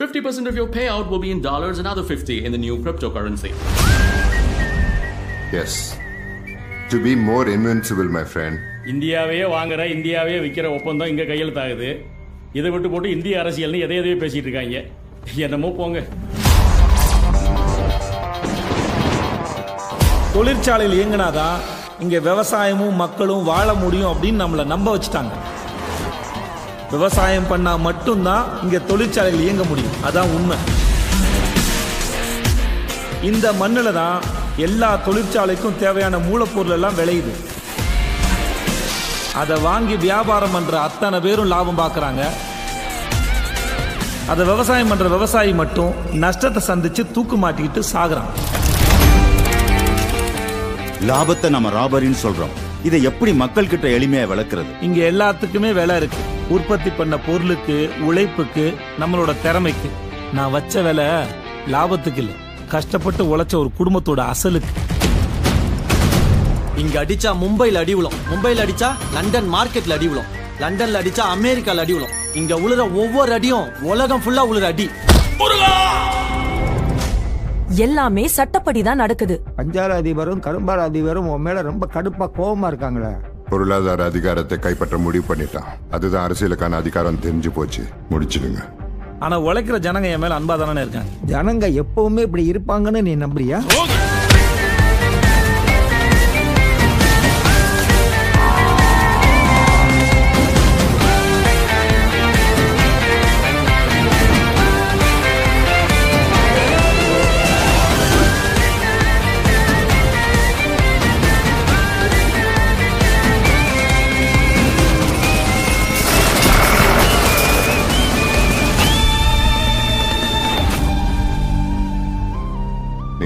50% of your payout will be in dollars, another 50 in the new cryptocurrency. Yes. To be more invincible, my friend. இந்தியாவே வாங்குற இந்தியாவே விற்கிற ஒப்பந்தம் இங்கே கையெழுத்தாகுது இதை விட்டு போட்டு இந்திய அரசியல்னு எதை எதையோ பேசிட்டு இருக்காங்க என்னமோ போங்க தொழிற்சாலையில் இயங்கினாதான் இங்க விவசாயமும் மக்களும் வாழ முடியும் அப்படின்னு நம்மளை நம்ப வச்சுட்டாங்க விவசாயம் பண்ணா மட்டும்தான் இங்க தொழிற்சாலைகள் இயங்க முடியும். அதான் உண்மை. இந்த மண்ணில் தான் எல்லா தொழிற்சாலைக்கும் தேவையான மூலப்பொருள் எல்லாம் விளையுது. அதை வாங்கி வியாபாரம் பண்ற அத்தனை பேரும் லாபம் பார்க்குறாங்க. அதை விவசாயம் பண்ற விவசாயி மட்டும் நஷ்டத்தை சந்திச்சு தூக்கு மாட்டிக்கிட்டு சாகுறான். லாபத்தை நம்ம ராபரின்னு சொல்றோம். இதை எப்படி மக்கள் கிட்ட எளிமையா விளக்குறது? இங்க எல்லாத்துக்குமே விலை இருக்கு. உற்பத்தி பண்ண பொருளுக்கு உழைப்புக்கு நம்மளோட திறமைக்கு. நான் வச்ச விலை லாபத்துக்கு இல்ல. கஷ்டப்பட்டு உழைச்ச ஒரு குடும்பத்தோட அசலுக்கு. இங்க அடிச்சா மும்பைல அடி விழும் மும்பைல அடிச்சா லண்டன் மார்க்கெட்ல அடி விழும் லண்டன்ல அடிச்சா அமெரிக்கால அடி விழும் இங்க உழுற ஒவ்வொரு அடியும் உலகம் ஃபுல்லா உழுற அடி. எல்லாமே சட்டப்படி தான் நடக்குது. பஞ்சால அதிபரும் கரும்பால அதிபரும் உன் மேல ரொம்ப கடுப்பா கோவமா இருக்காங்களே. பொருளாதார அதிகாரத்தை கைப்பற்ற முடிவு பண்ணிட்டான். அதுதான் அரசியலுக்கான அதிகாரம் தெரிஞ்சு போச்சு. முடிச்சிடுங்க. ஆனா உழைக்கிற ஜனங்க என் மேல அன்பா தானே இருக்காங்க. ஜனங்க எப்பவுமே இப்படி இருப்பாங்கன்னு நீ நம்புறியா?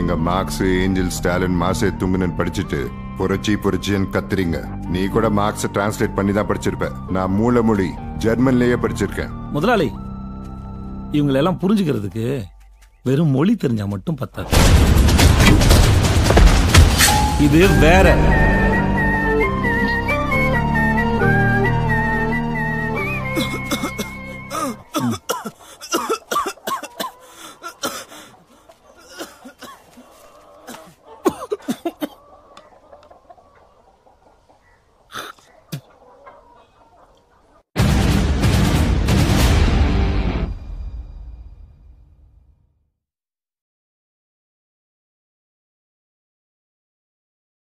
நீங்க Marx Engels Stalin Mao Tse துங்குனன் படிச்சுட்டு புரட்சி புரட்சின்னு கத்துறீங்க. நீ கூட மார்க்ஸ் டிரான்ஸ்லேட் பண்ணி தான் படிச்சிருப்ப. நான் மூலமொழி ஜெர்மன்லயே படிச்சிருக்கேன். முதலாளி இவங்களெல்லாம் புரிஞ்சுக்கிறதுக்கு வெறும் மொழி தெரிஞ்சா மட்டும் பத்தாது. இது வேற.